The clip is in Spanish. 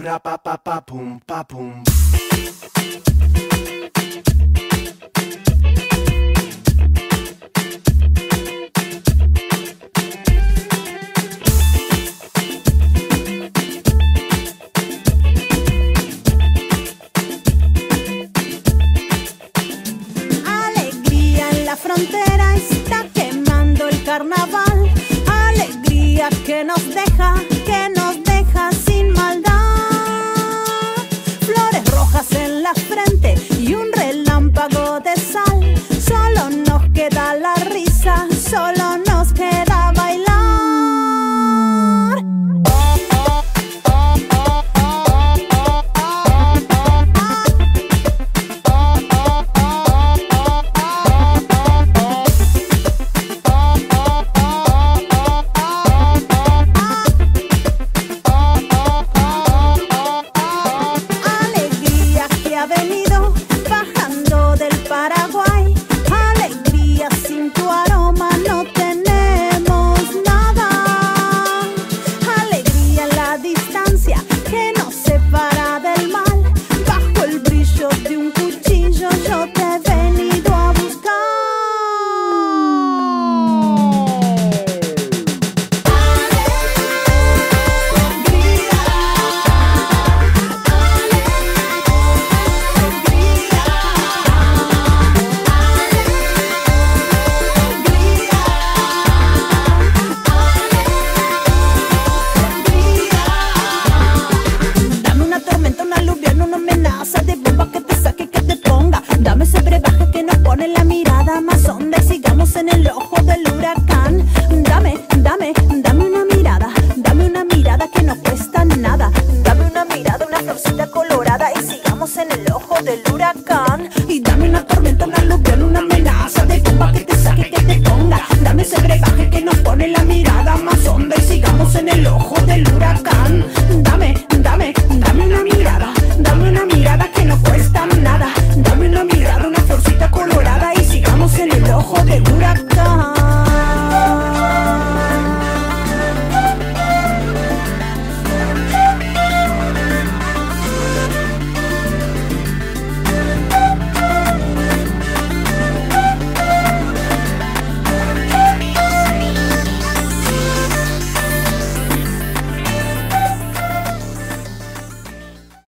pra pa pa pa pum pa. que nos pone la mirada más honda sigamos en el ojo del huracán. Dame, dame, dame una mirada, dame una mirada que no cuesta nada. Dame una mirada, una florcita colorada y sigamos en el ojo del huracán. Y dame una tormenta, una aluvión, una amenaza de copa que te saque, que te ponga. Dame ese brebaje que nos pone la mirada más honda y sigamos en el ojo del huracán. Dame, dame, dame una mirada, dame una mirada que no cuesta nada.